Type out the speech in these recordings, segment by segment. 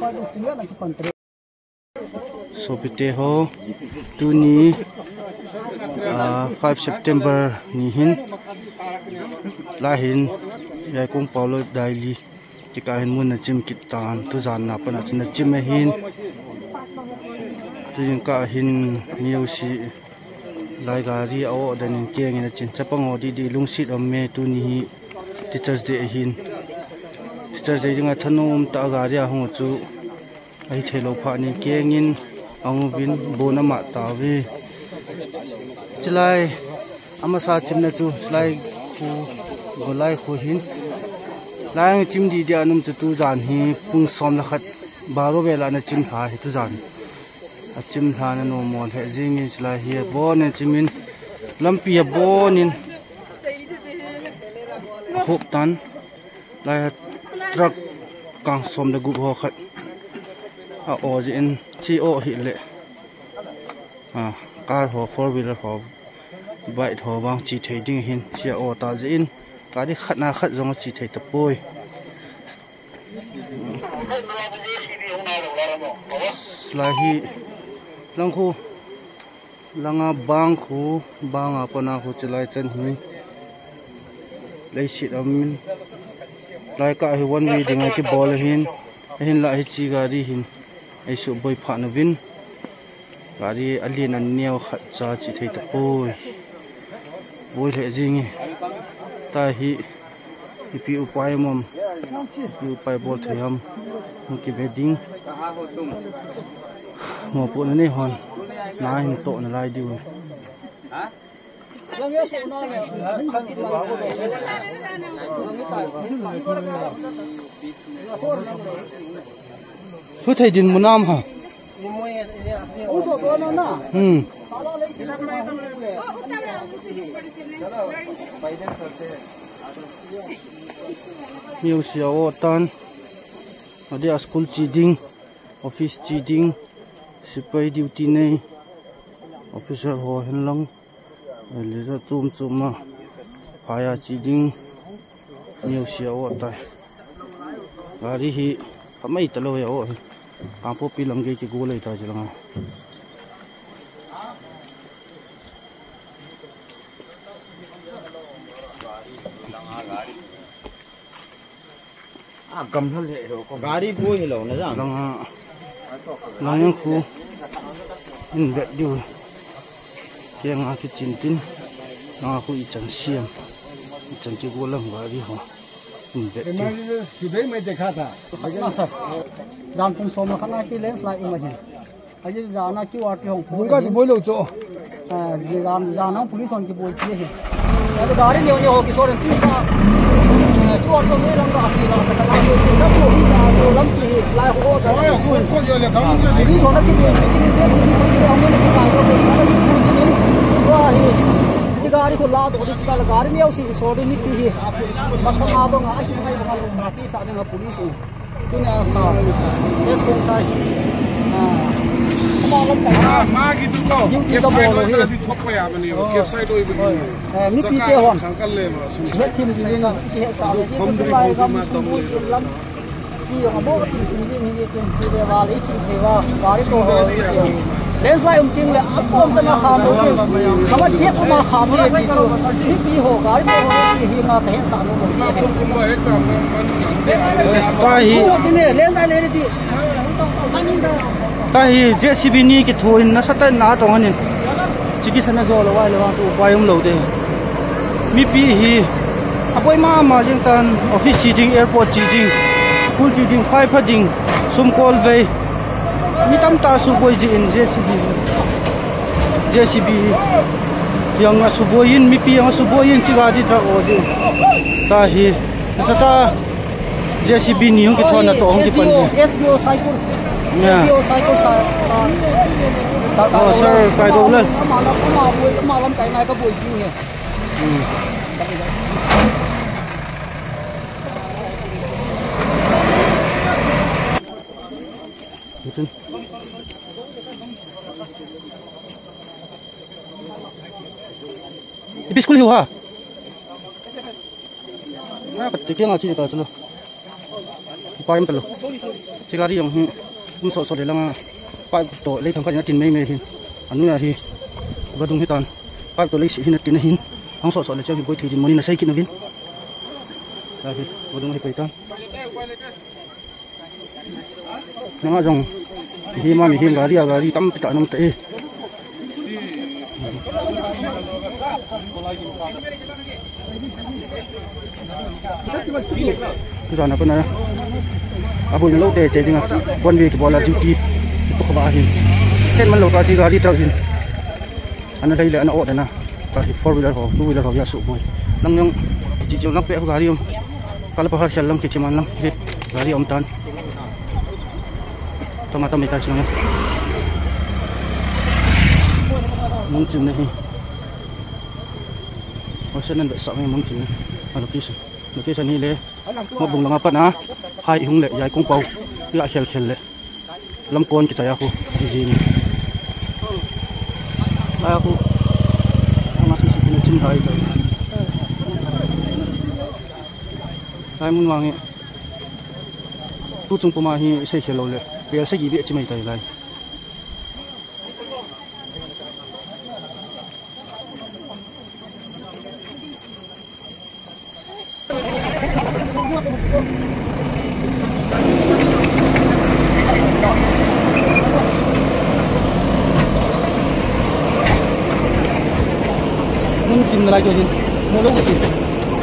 coi được tiếng là cái phần tiền so pite ho tu ni uh, 5 september ni hin. La hin ya kong paulo daily chỉ cả hin mun na chim kit tan tu zan na pa na chin chim e hin. Tu jin ka hin niu si lai gari aw dan in keng in chin. Chapang o di di lung sit am me tu ni teachers day e hin teachers day jinga thanum ta gari a hu chu ai thelo pha ni keng in ang bin bona ma ta vi chilai ama sa chim na chu chilai khu golai khu hin lai chim di dia num chu tu jan hi pung som la khat baro bela na chim ha hi tu jan a chim ha na no mon he jing ni chilai hi bon en chimin lampi a bon in hop tan lai truck kang som da gup ho khat a o ji in chi o hi le à car ho four wheeler ho bike ho bang chi thei ding hin chi o ta ji in. Đi di na khat zong chi thei tập bôi. Lại hi. Lang khu. Langa bang khu. Bang banga pana khu chalai chan hui. Lấy xịt âm lại cả hi one way dengan cái ball hin. Hin lại chi gari hin. Ai su boy pha na vin. Gari alien an neo khat cha chi thei ta poi. Boy le jing e. ta hi ipi upai mom. Pi upai bol thei ham. Ki bedding mo pu na ni hon. Na hin to na lai diu số thầy dinh mu nam ha. Hmm. Nhiều xíu tan. Ở đây school chỉ office chỉ ding, sipai duty này, officer hồ hình long. Lấy ra zoom zoom mà. Phaya chỉ ding. Nhiều xíu tan. Gari hi, kamay talo ya oh. Kampo pilang gay kigulay tayo lang. à cầm thân hệ rồi có gái đi vui hiểu nó rằng Lang lang yang khu in vet diu heng a ki chin tin nga ku i chan siam i chan ki go lam wa ri ho. In be ma ki be mai dekha tha na sa. Jam kum som khan na ki lens lai ma hin a ji ja na ki wa ki hong bu ga ji boi lo cho. A ji ram ja na police on ki boi ki hin ya to gari ne ho ki so ren tu ka. Tu on to ne ram ga ki na sa la. Ko ta ko lam ki lai ho ga ko yo le ga ni so na ki cái ni ala gari ni ausi sori ni ki basa abang a ki ngai bang lung mati sa denga polisi tu ne sa es kong sai ma lom ka ma ki tu ko ke sai do ra di thok pa ya ma ni ke sai do ibi ni ki ke hon kal le ma sum ne thim ji na ke sa le ki tu lai ga ma to ni lam ki yo abo ti ji ni ni ke chi de wa le chi ke wa bari to ho That's why um king la apom chana kham ho ki khamat thiep ma kham hi ni chu ni pi ho ga ni ho si hi ma pe sa no mo ka hi tine les a le ri ti ka hi jcb ni ki thoin na sata na tong ani chiki sana zo lo wai lo wa tu kwai um lo de mi pi hi. À, Apoi ma ma jing tan office sitting airport sitting school sitting phai phading sum call vei mi tam ta su boi ji in JCB JCB yang nga su boi in mi pi yang su boi in chi ga di tra o di ta hi sa ta JCB ni hong ki thon na to hong ki pan ni SDO cycle Yeah. SDO cycle sa sa Oh, sir, phải đúng lên. mà nó có mà bùi có mà lắm cái này có bùi chưa nhỉ pi school hiu ha? À cái tiếng nào chỉ tao chlo pa em pelo chỉ gari yong hu um so so de langa pa to lấy thằng cái tin mấy mấy hin anu ya hi. Vừa đúng hitan pa to lấy hin tin hin. Ang so so le chawi boy thi din moni na sai kin vin. La hi. Và đúng hi paitan nga jong hi ma mi hi gari a gari tam pita nam te e. giờ nó bên này. À bùi nó lâu để tệ đi ngà quan về cái bỏ là duty cái bọc bà hin hết mất lâu ta chỉ là đi tàu hin anh ở đây là anh ổn đấy nè cả thì four wheeler họ two wheeler ho ya sụp rồi năm nhung chỉ cho chiều nang pe gari om kalau pahal siya lang kichiman lang hit gari ông tan. Tomato may tayo siya mong muốn chừng hi o siya nandun sa mga mong chim na location. Location hi le mabung lang pa na hai hung le yai kong pau ya khel khel le lam kon ki chaya ko ji ni la ko ama si si na chim hai to ai mun wangi tu chung puma hi sei khelo le pel se gi bi chi mai tai lai mun chim na lai cho hin mo lo si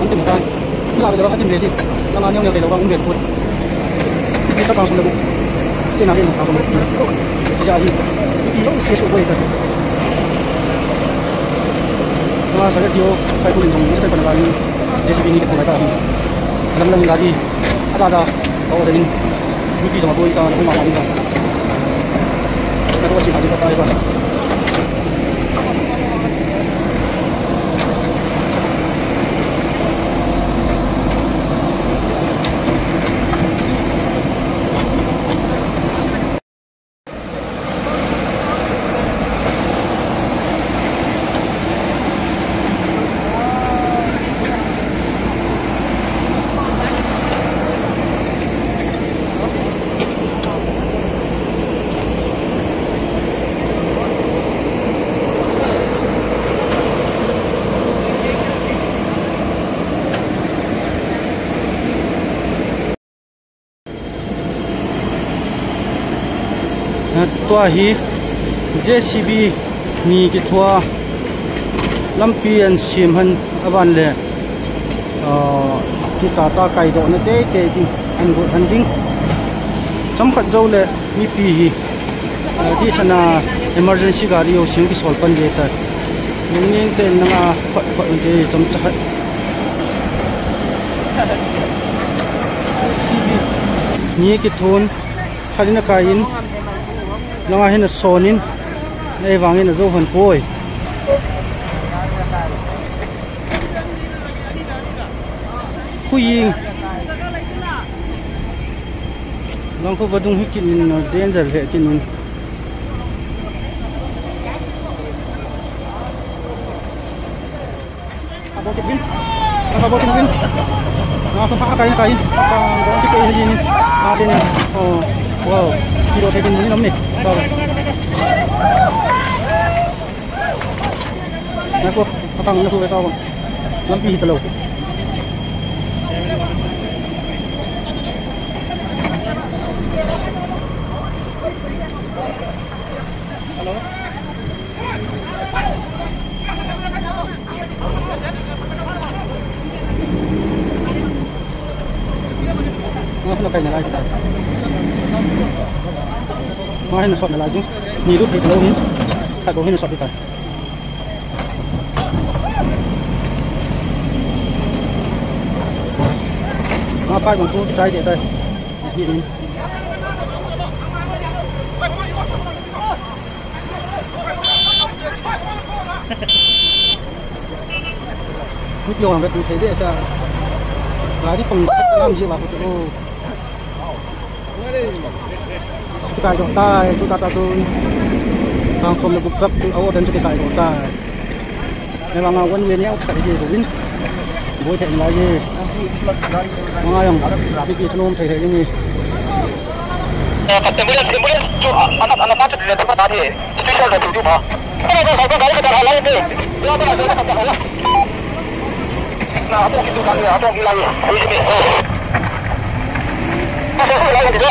an tim kan la ba ba tim le di la ma nyong le lo ba un bet put ni ta pa sun le bu ti na hin ka ko mo ja hi ti lo si so wei ta ma sa ga ti o sai ko ni jong ni ta pa na ba ni de si ni ko ta hi lam lam ga di ada ada o de ni ni ti jong bo i ta na ma ma ni ta tua hi JCB ni ki thua lampi an sim han awan le ki ta ta kai do na te te ding an go han ding cham khat zo le mi pi hi di sana emergency gari yo sim ki sol pan le ta ning te na nga phat phat te cham cha JCB ni ki thun khalina kain langa hin sonin nei wangin a zo han poi khuyi lang ko badung hikin no danger he kinun abo tin abo tin bin na ko pa kain kain ka ko ti kai hin a tin oh wow kilo tay din ni namni bawa nako patang nako ito ako lampi talo Hello? phải kayo na lang mai nó sọt lại chứ nhìn lúc thì lâu hin tại có nó sọt đi tại mà phải còn chút trái để đây. Nhìn chút nhiều hàng cái thấy đấy sao là đi phòng làm gì mà cũng cải chúng ta chúng ta tạo hàng không được cung cấp từ Âu đến cho cái cải chúng ta nên là ngao quân viên nhau cải gì cũng vui thành là yang anak-anak di tempat tadi, itu saya sudah tujuh tidak. Nah, apa gitu kan ya, gila ya, ini. Gitu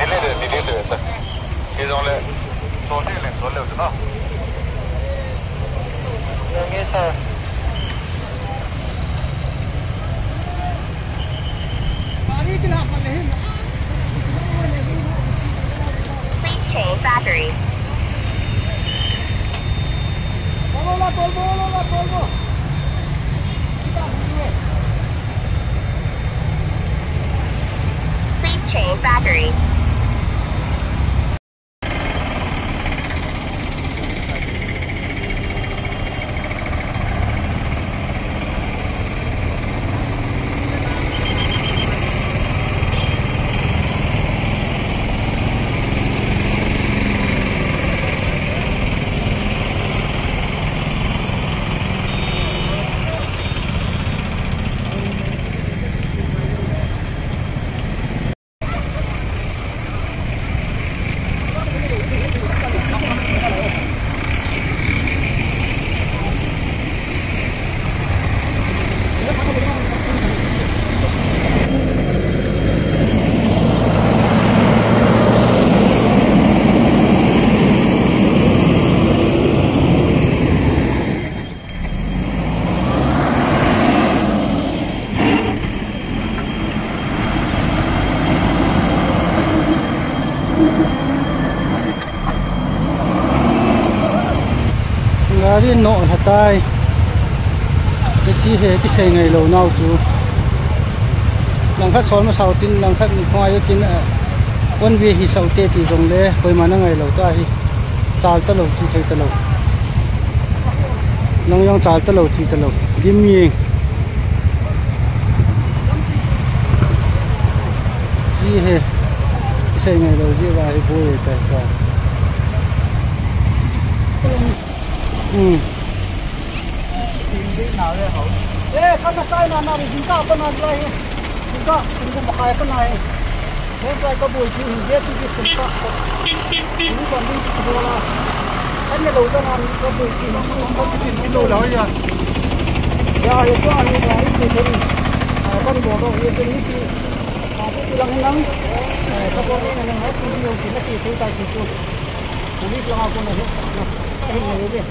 ngari cái chi hệ cái xe ngày lâu nào chú? Lang khát xóm mà sau tin lang khát ngoài cái quân vi hi sau tê thì dùng lệ hồi mà nó ngày lâu ta hi chal ta lâu chi thấy ta lâu nông dân chào ta lâu chi ta lâu dim nhiên chi hệ cái xe ngày lâu chi va hi ta ta ừ Eh, kada sai na na rin ka pa na lai. Ka, hindi ko makaya pa na eh. Eh, try ko boy chi hindi si ki kun ka. Hindi ko hindi ko wala. Kan ya lo ka na ko boy chi na ko ko chi ni lo la ya. Ya, ya ko ani na ni ni ni. Ah, kan bo do ye ni ni. Ah, ko lang nang. Eh, sa ko ni na na ko ni yo si na chi tu ta chi tu. Ni lang ako na sa na. Ay, ni ni.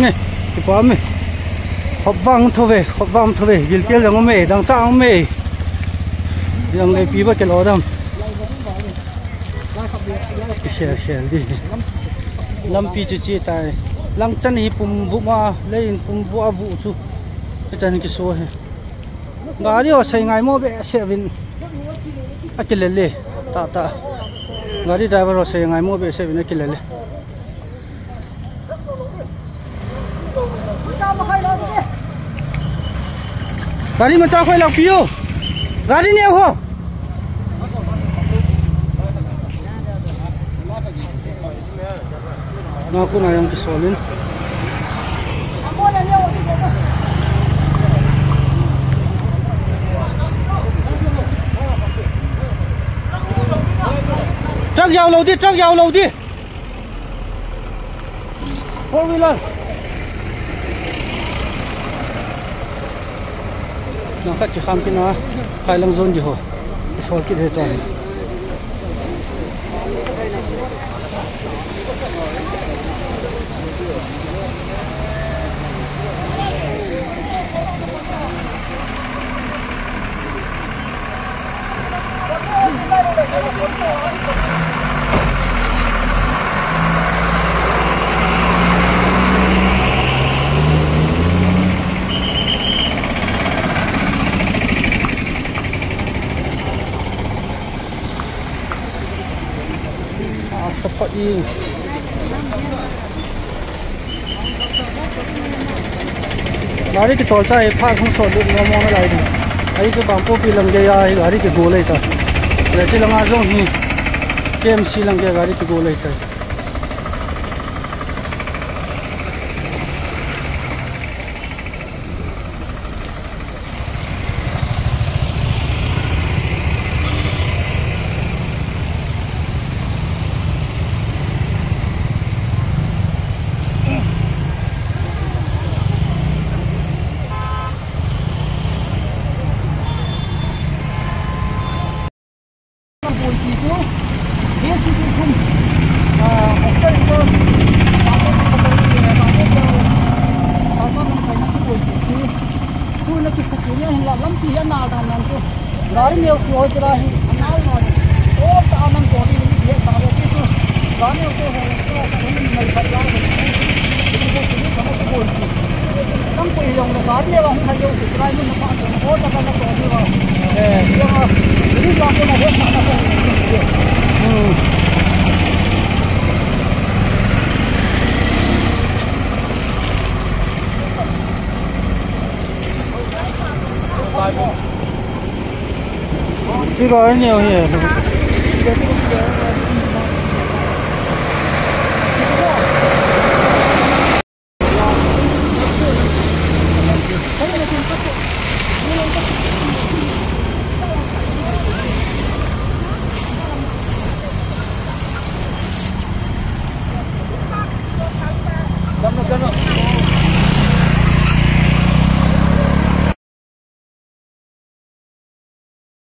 nè cái hộp vang thôi về, hộp vang thôi về. Gil kia rằng mẹ, đang trao mẹ. Rằng này pí vào cái lỗ đâm xe xe đi. Lâm pí chỉ chỉ tại. Lăng chân hi pum vụ mà lấy pum vụ vụ chú cái chân cái số này ngã đi ở xây ngày mua bé xe vin à cái lề lề ta ta ngã đi driver ở xây ngày mua bé xe vin cái lề lề गाड़ी में चाखो लग पियो गाड़ी नहीं हो Naku na yung kisolin. Truck vào lầu đi, truck vào lầu đi. Four wheeler. nangkat ciham kina kailang zon diho isol ki dito Oh, gari ki tolcha e pha khung so lu ngamo na lai ni ai chu bampo pi langge ya gari ki golai ta le chi langa zo ni kem si langge gari ki golai ta vụ nhau là lắm thì nào đàn làm chú gari nhiều chỉ hồi cho đây nào nào ô ta nằm có đi phía sau đó chú gari nhiều cho hồi cho cái mình phải phải làm thì cái buổi thì sao cái buổi thì đang quỳ lòng là gari nhiều không thay nhau sự cái mình nó phải ô ta ta nó có đi vào eh nhưng mà ini langsung aja sama Chứ có nhiều nhỉ